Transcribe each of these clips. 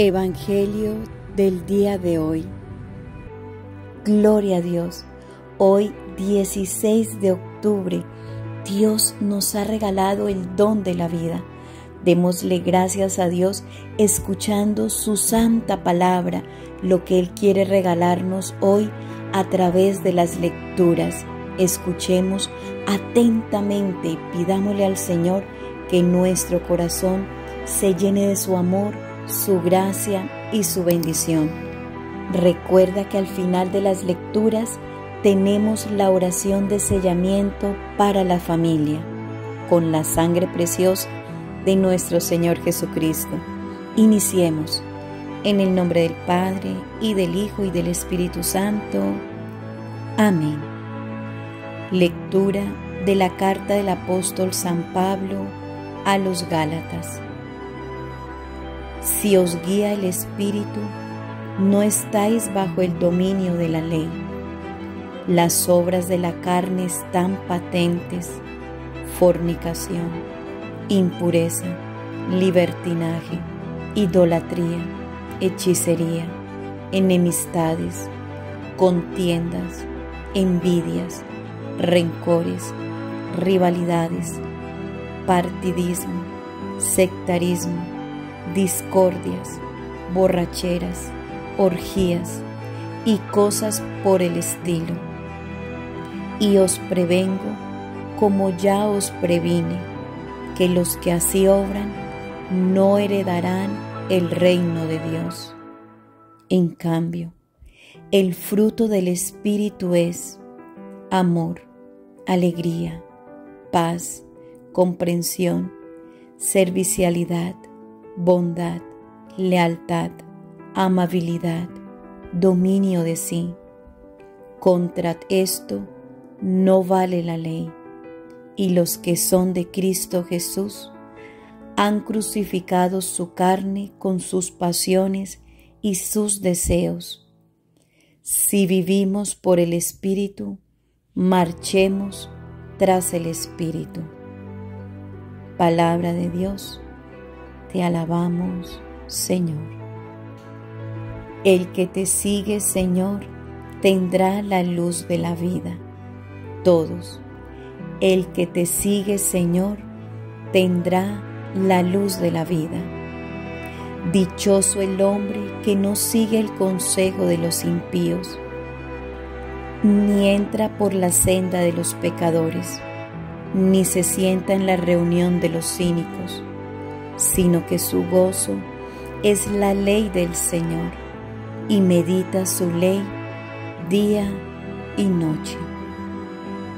Evangelio del día de hoy. Gloria a Dios. Hoy 16 de octubre, Dios nos ha regalado el don de la vida. Démosle gracias a Dios escuchando su santa palabra, lo que Él quiere regalarnos hoy a través de las lecturas. Escuchemos atentamente y pidámosle al Señor que nuestro corazón se llene de su amor su gracia y su bendición. Recuerda que al final de las lecturas tenemos la oración de sellamiento para la familia, con la sangre preciosa de nuestro Señor Jesucristo. Iniciemos en el nombre del Padre y del Hijo y del Espíritu Santo. Amén. Lectura de la carta del apóstol San Pablo a los Gálatas. Si os guía el Espíritu, no estáis bajo el dominio de la ley. Las obras de la carne están patentes, fornicación, impureza, libertinaje, idolatría, hechicería, enemistades, contiendas, envidias, rencores, rivalidades, partidismo, sectarismo, discordias, borracheras, orgías y cosas por el estilo. Y os prevengo, como ya os previne, que los que así obran no heredarán el reino de Dios. En cambio, el fruto del Espíritu es amor, alegría, paz, comprensión, servicialidad, bondad, lealtad, amabilidad, dominio de sí. Contra esto no vale la ley. Y los que son de Cristo Jesús han crucificado su carne con sus pasiones y sus deseos. Si vivimos por el Espíritu, marchemos tras el Espíritu. Palabra de Dios te alabamos, Señor. El que te sigue, Señor, tendrá la luz de la vida. Todos. El que te sigue, Señor, tendrá la luz de la vida. Dichoso el hombre que no sigue el consejo de los impíos, ni entra por la senda de los pecadores, ni se sienta en la reunión de los cínicos sino que su gozo es la ley del Señor y medita su ley día y noche.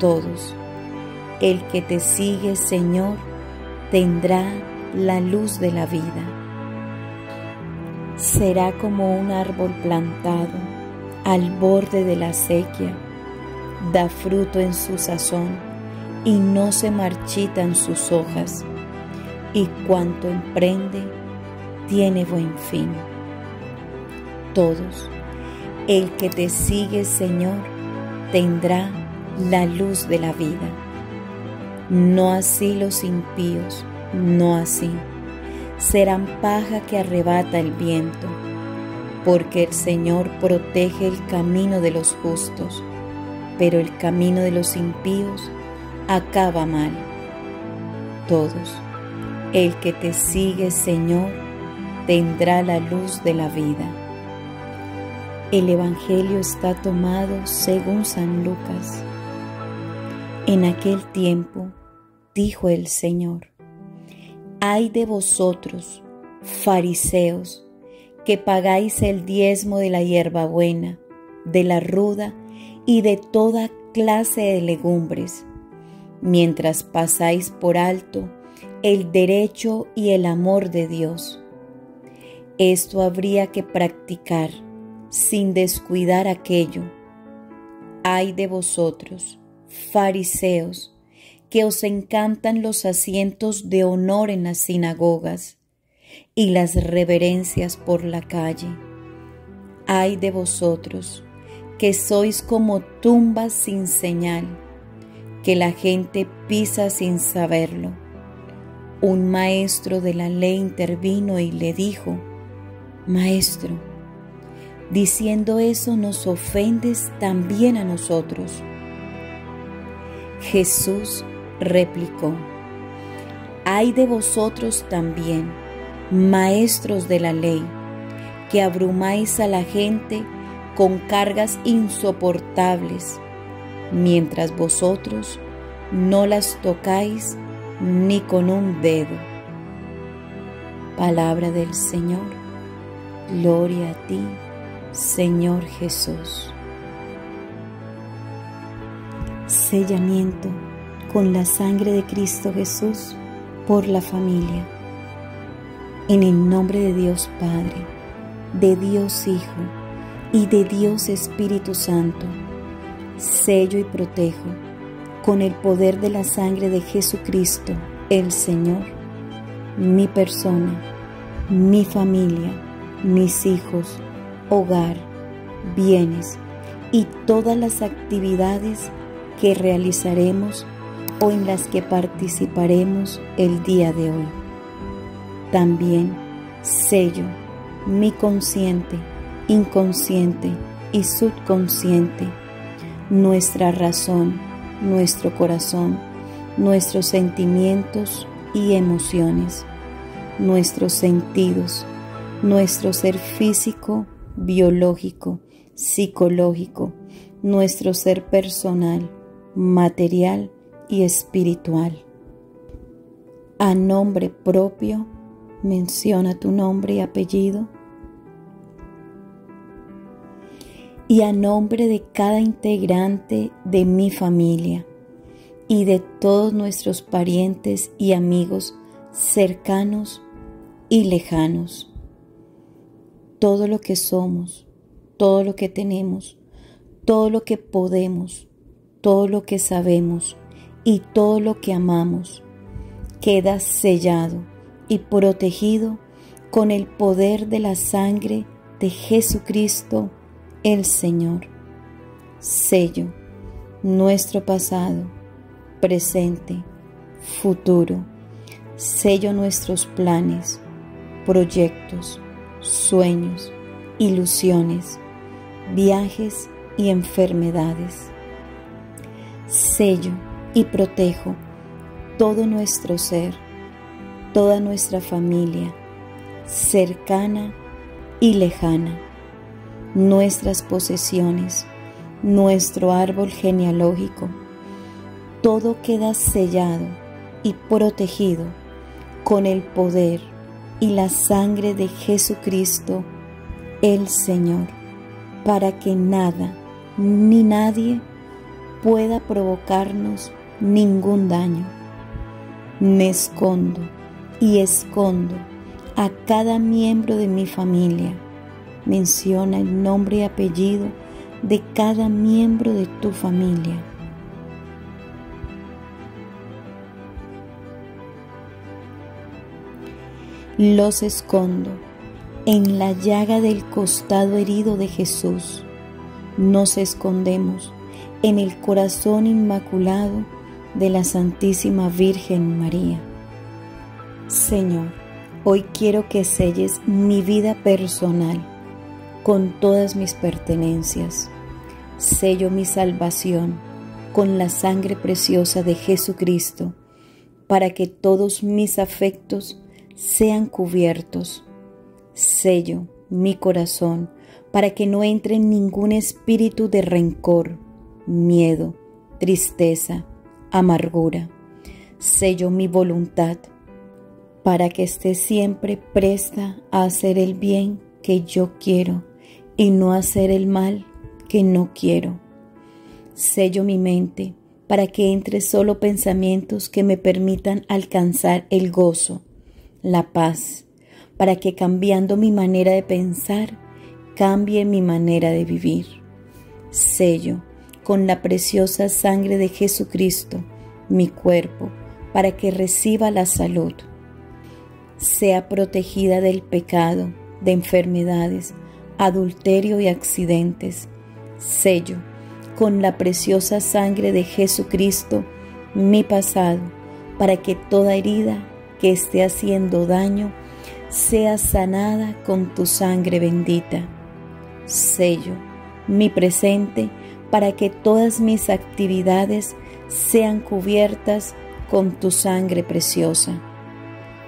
Todos, el que te sigue, Señor, tendrá la luz de la vida. Será como un árbol plantado al borde de la sequía, da fruto en su sazón y no se marchitan sus hojas y cuanto emprende tiene buen fin. Todos, el que te sigue, Señor, tendrá la luz de la vida. No así los impíos, no así. Serán paja que arrebata el viento, porque el Señor protege el camino de los justos, pero el camino de los impíos acaba mal. Todos el que te sigue, Señor, tendrá la luz de la vida. El Evangelio está tomado según San Lucas. En aquel tiempo dijo el Señor, ay de vosotros, fariseos, que pagáis el diezmo de la hierbabuena, de la ruda y de toda clase de legumbres, mientras pasáis por alto el derecho y el amor de Dios. Esto habría que practicar sin descuidar aquello. Ay de vosotros, fariseos, que os encantan los asientos de honor en las sinagogas y las reverencias por la calle. Ay de vosotros, que sois como tumbas sin señal, que la gente pisa sin saberlo un maestro de la ley intervino y le dijo, Maestro, diciendo eso nos ofendes también a nosotros. Jesús replicó, hay de vosotros también, maestros de la ley, que abrumáis a la gente con cargas insoportables, mientras vosotros no las tocáis ni con un dedo. Palabra del Señor. Gloria a ti, Señor Jesús. Sellamiento con la sangre de Cristo Jesús por la familia. En el nombre de Dios Padre, de Dios Hijo y de Dios Espíritu Santo, sello y protejo con el poder de la sangre de Jesucristo, el Señor, mi persona, mi familia, mis hijos, hogar, bienes y todas las actividades que realizaremos o en las que participaremos el día de hoy. También sello mi consciente, inconsciente y subconsciente, nuestra razón, nuestro corazón, nuestros sentimientos y emociones, nuestros sentidos, nuestro ser físico, biológico, psicológico, nuestro ser personal, material y espiritual. A nombre propio, menciona tu nombre y apellido. Y a nombre de cada integrante de mi familia y de todos nuestros parientes y amigos cercanos y lejanos. Todo lo que somos, todo lo que tenemos, todo lo que podemos, todo lo que sabemos, y todo lo que amamos queda sellado y protegido con el poder de la sangre de Jesucristo el Señor. Sello nuestro pasado, presente, futuro. Sello nuestros planes, proyectos, sueños, ilusiones, viajes y enfermedades. Sello y protejo todo nuestro ser, toda nuestra familia, cercana y lejana, nuestras posesiones, nuestro árbol genealógico. Todo queda sellado y protegido con el poder y la sangre de Jesucristo, el Señor, para que nada ni nadie pueda provocarnos ningún daño. Me escondo y escondo a cada miembro de mi familia. Menciona el nombre y apellido de cada miembro de tu familia. Los escondo en la llaga del costado herido de Jesús. Nos escondemos en el corazón inmaculado de la Santísima Virgen María. Señor, hoy quiero que selles mi vida personal con todas mis pertenencias. Sello mi salvación con la sangre preciosa de Jesucristo, para que todos mis afectos sean cubiertos. Sello mi corazón para que no entre ningún espíritu de rencor, miedo, tristeza, amargura. Sello mi voluntad para que esté siempre presta a hacer el bien que yo quiero y no hacer el mal que no quiero. Sello mi mente para que entre solo pensamientos que me permitan alcanzar el gozo, la paz, para que cambiando mi manera de pensar, cambie mi manera de vivir. Sello con la preciosa sangre de Jesucristo mi cuerpo para que reciba la salud, sea protegida del pecado, de enfermedades, adulterio y accidentes. Sello con la preciosa sangre de Jesucristo mi pasado para que toda herida que esté haciendo daño sea sanada con tu sangre bendita. Sello mi presente para que todas mis actividades sean cubiertas con tu sangre preciosa.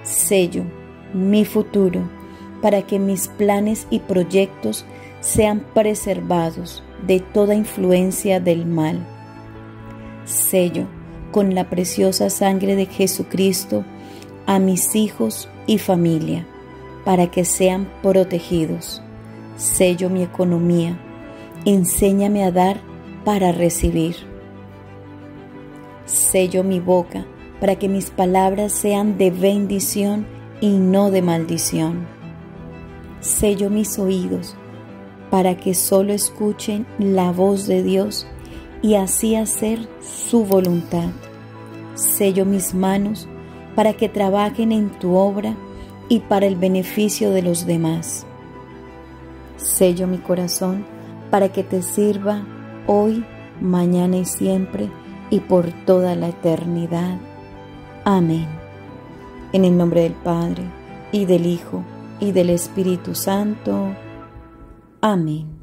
Sello mi futuro para que mis planes y proyectos sean preservados de toda influencia del mal. Sello con la preciosa sangre de Jesucristo a mis hijos y familia para que sean protegidos. Sello mi economía. Enséñame a dar para recibir. Sello mi boca para que mis palabras sean de bendición y no de maldición. Sello mis oídos para que solo escuchen la voz de Dios y así hacer su voluntad. Sello mis manos para que trabajen en tu obra y para el beneficio de los demás. Sello mi corazón para que te sirva hoy, mañana y siempre y por toda la eternidad. Amén. En el nombre del Padre, y del Hijo, y del Espíritu Santo. Amén.